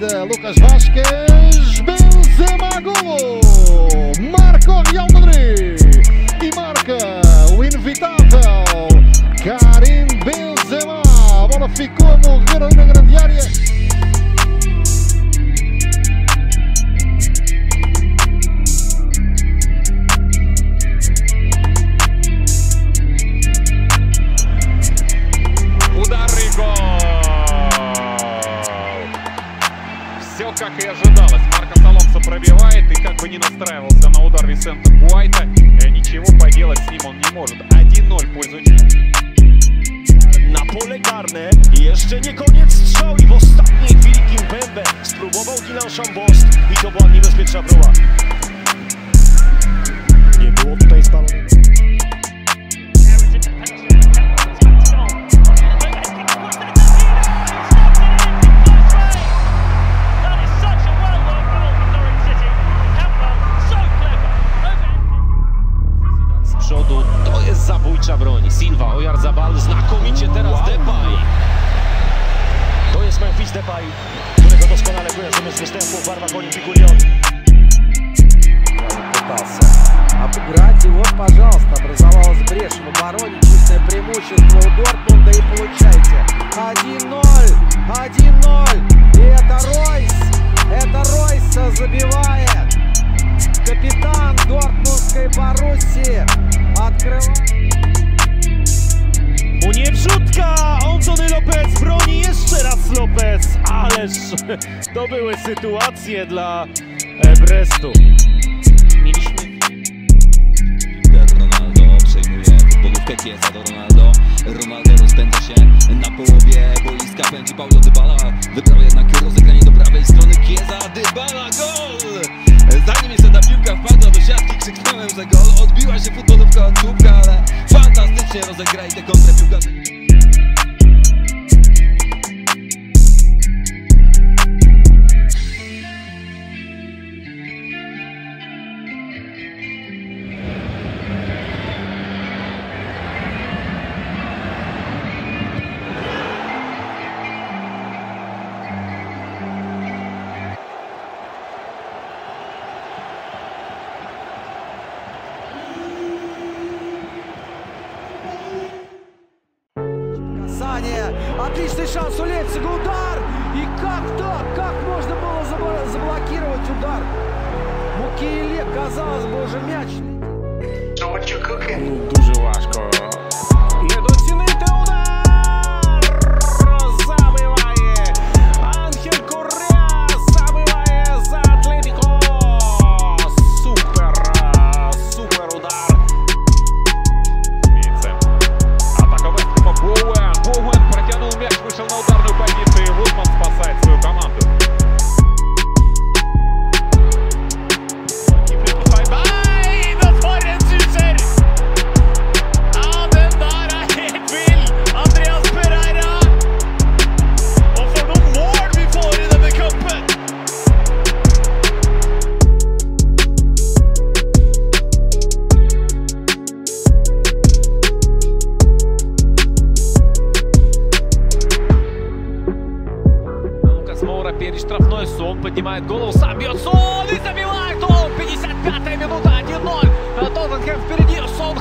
Ainda Lucas Vasquez, как и ожидалось. Марко Алонсо пробивает и как бы не настраивался на удар Висента Гуайта. э, Ничего поделать с ним он не может. 1-0 в пользу na pole karne jeszcze nie koniec strzał i w ostatniej chwili zabójcza broń. Silva, Oyarzabal, znakomicie teraz Depay. To jest Memphis Depay, którego doskonale kojarzymy z występu w barwach Olimpiku Lyon. пытался обыграть. И вот, пожалуйста, образовалась брешь в обороне. Чистое преимущество у Дортмунда. И получайте Były sytuacje dla Brestu. Mieliśmy Ronaldo przejmuje futbolówkę Chiesa do Ronaldo Ronaldo rozpędza się na połowie boiska Pędzi Paulo Dybala Wybrał jednak rozegranie do prawej strony Chiesa Dybala gol! Zanim jeszcze ta piłka wpadła do siatki Krzyknąłem, że gol Odbiła się futbolówka od Ale Отличный шанс у Лейпцига. Удар. И как так? Как можно было заблокировать удар? Мукиеле, казалось бы, уже мяч. Ну,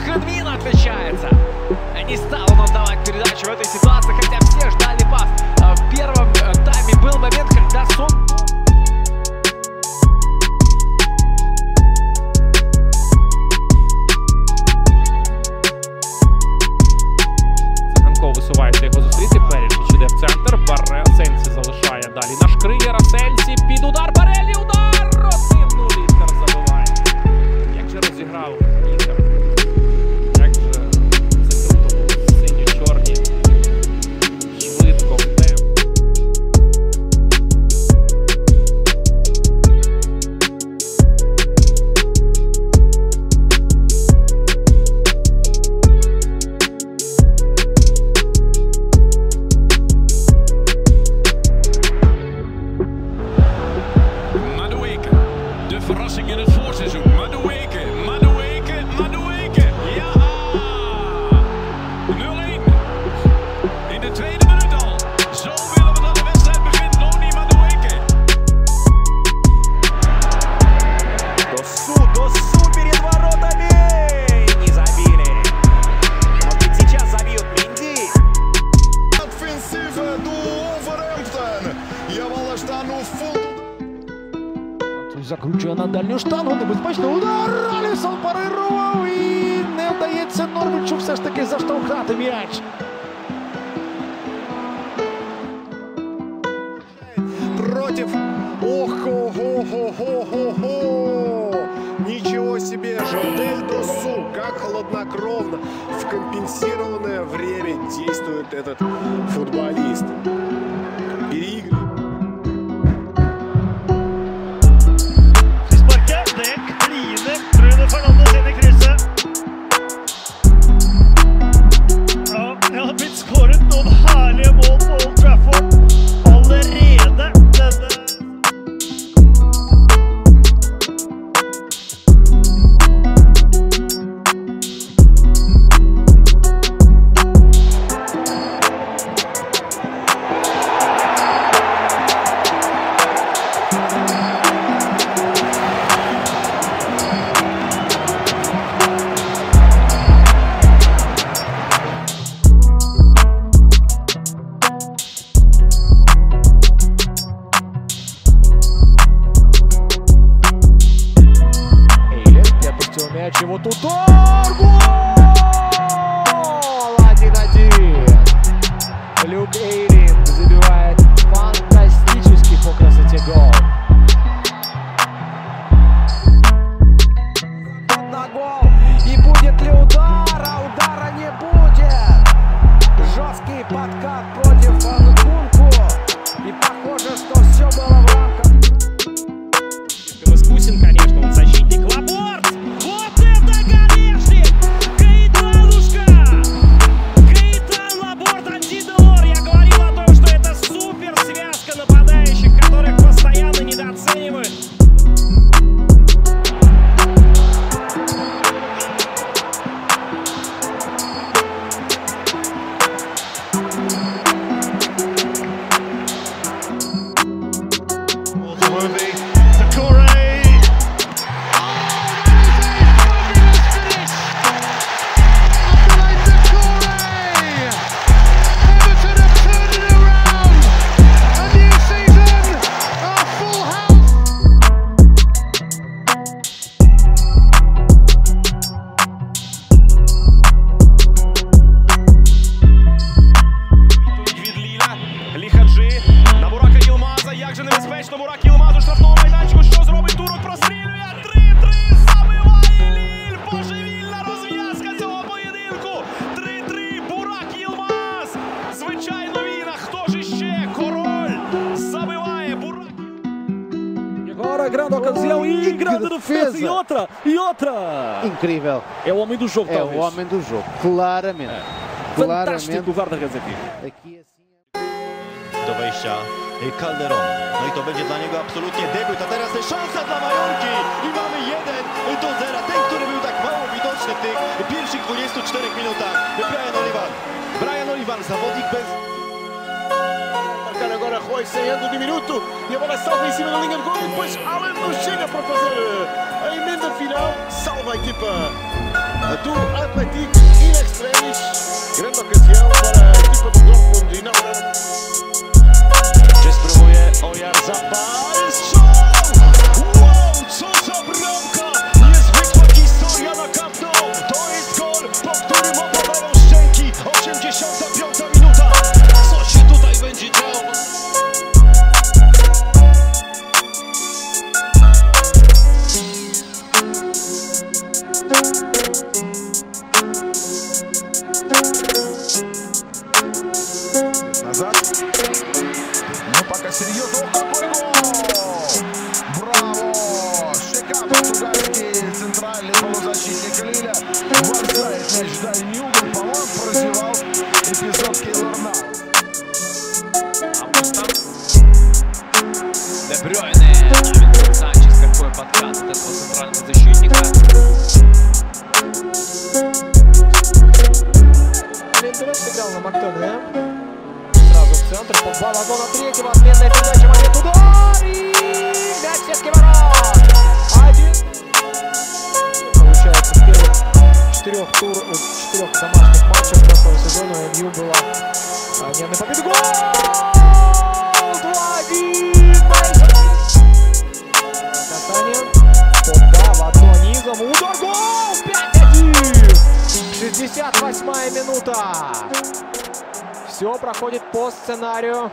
Хедвин отличается. Не стал он отдавать передачу в этой ситуации, закручує на дальню штангу. Небезпечний удар. Алісон парирував і не вдається Норвічу все ж таки заштовхати м'яч. против... Ох, ого, го, го, го, го. Ничего себе! Жардель Досу, как хладнокровно в компенсированное время действует этот футболист. Grande defesa. E outra, e outra. Incrível. É o homem do jogo, É talvez. o homem do jogo, claramente. Fantástico Claramente. o Vargas aqui. Aqui assim. do wejścia Calderon. No i to będzie dla niego absolutnie debiut, a teraz szansa dla Majorki i mamy 1 do 0. Ten, który był tak mało widoczny w tych pierwszych 24 minutach. Brian Olivan. Brian Olivan, zawodnik bez... Marcar agora Roy saindo de minuto e a bola salva em cima da linha de gol. Depois Alan não chega para fazer a emenda final. Salva a equipa do Atlético in extremis. Grande ocasião para a equipa do Dortmund e não Czy spróbuje Ojarzabal? МакТНМ. Сразу в центр, под два вагона третьего, отменная передача, момент удар и мяч сетки ворот. Один. Получается, в первых четырех тур, четырех домашних матчах прошлого сезона МЮ была не на победу. Гол! 2-1! Касание. Под два в одно низом. Удар 58 минута. Все проходит по сценарию.